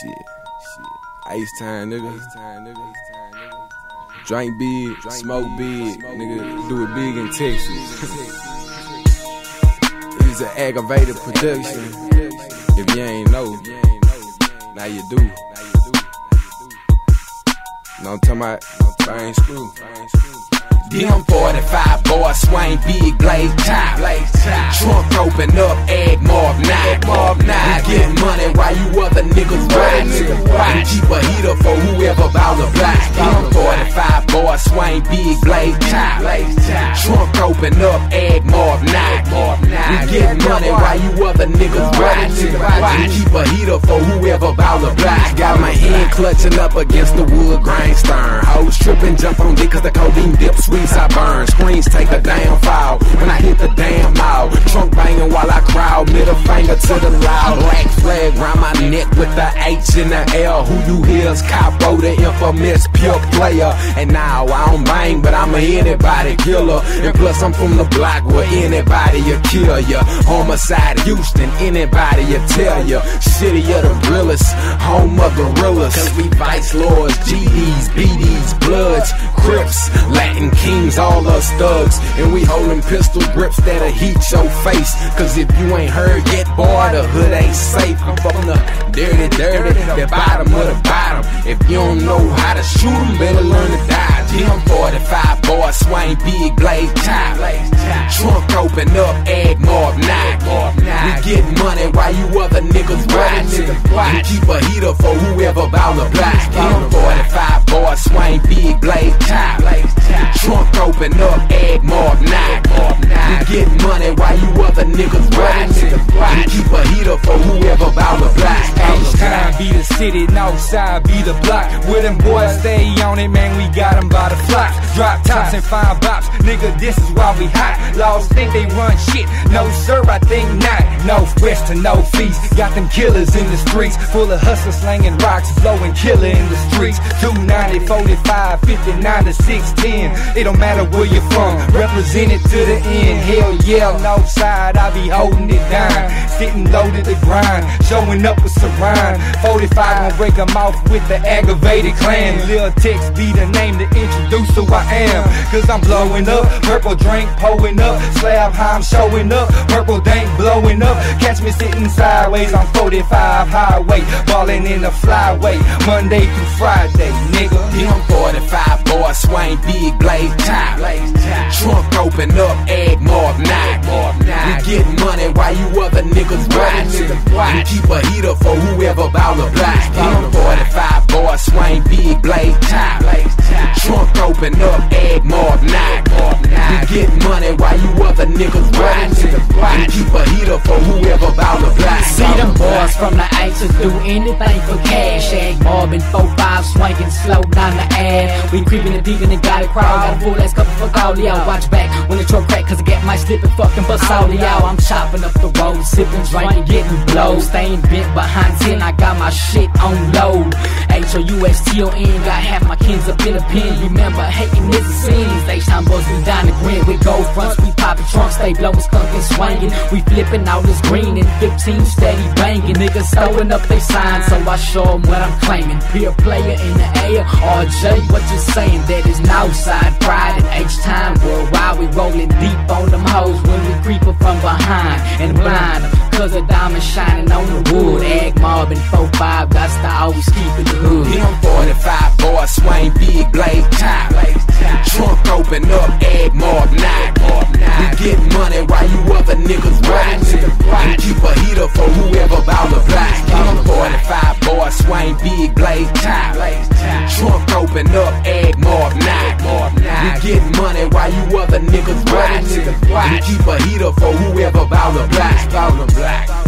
Shit. Shit. Ice time, nigga. Ice time, nigga. Drink big, smoke big, nigga. Do it big in Texas. it's an aggravated production. If you ain't know, now you do. No, I'm talking about, fine screw. Them 45 boys swing big blade top. Trunk open up, egg mob night. Mob night. We get money while you other niggas ride. We keep a heater for whoever bout the block. Them 45 boys swing big blade top. Trunk open up, egg mob night. We get money while you other niggas ride. We keep a heater for whoever bout the block. Got my hand clutching up against the wood grain stern. Hoes tripping, jump on dick cause the codeine dip sweet I burn. Screens take a damn foul when I hit the damn mouth. Trunk banging while I crowd. Middle finger to the loud. Black flag round my neck with the H and the L. Who you hear's Koppo, the infamous pure player. And now I don't bang, but I'm a anybody killer. And plus I'm from the block where anybody will kill ya. Homicide Houston, anybody will tell ya. City of the realest, home Cause we vice lords, GDs, BDs, Bloods, Crips, Latin Kings, all us thugs. And we holding pistol grips that'll heat your face. Cause if you ain't heard yet, boy, the hood ain't safe. I'm from the dirty, dirty, the bottom of the bottom. If you don't know how to shoot 'em, better learn to die. Them 45 boys swing big blade top. Trunk open up, egg mob night. We get money while you other niggas ride. We keep a heater for whoever bout the block. Them 45 boys swing big blade top. Trunk open up, Sitting outside, be the block. With them boys, stay on it, man, we got them by the flock. Drop tops and fine bops, nigga, this is why we hot. Laws think they run shit, no sir, I think not. Northwest to no feast. got them killers in the streets. Full of hustlers slanging rocks, blowing killer in the streets. 290, 45, 59 to 610. It don't matter where you're from, represent it to the end. Hell yeah, Northside, I be holding it down. Sitting low to the grind, showing up with Saran. 45 I won't break off with the aggravated clan. Lil Tex be the name to introduce who I am. Cause I'm blowing up, purple drink pulling up, slab high, I'm showing up, purple dank blowing up. Catch me sitting sideways, on 45 highway, balling in the flyway, Monday through Friday, nigga. Yeah, I'm 45, boy, swing, big blade top. Trunk open up, We keep a heater for whoever bout the block. Them 45 boys swing big blade top. Trunk open up, egg mob night. We get money while you other niggas ride. We keep a heater for whoever bout the block. See them boys from the A to do anything for cash. Egg mobbing, 4-5 swinging slow down the ad. We creeping and deep and got a crowd. Got a full ass couple for all y'all. Watch back when the truck crack, cause I get my slip and fucking bust all y'all. I'm chopping up the road, sipping, drinking, getting blows. Staying bent behind 10, I got my shit on load. H-O-U-S-T-O-N, got half my kids up in the pen. Remember, hating is a sin. These H-time boys, we down the grin with gold fronts. We stay blowing, skunk and swinging. We flipping all this green and 15 steady banging. Niggas throwing up they signs, so I show them what I'm claiming. Peer player in the air, RJ, what you saying? That is Northside pride and H-time worldwide. We rolling deep on them hoes when we creep up from behind and blind them. Cause a diamond shining on the wood. Egg mob and 4-5, got to always keep in the hood. Them 45 boys swing big blade top. Trunk open up, We keep a heater for whoever bout the block. Them 45 boys swing big blade top. Trunk open up, egg mob night. We get money while you other niggas ride. We keep a heater for whoever bout the block.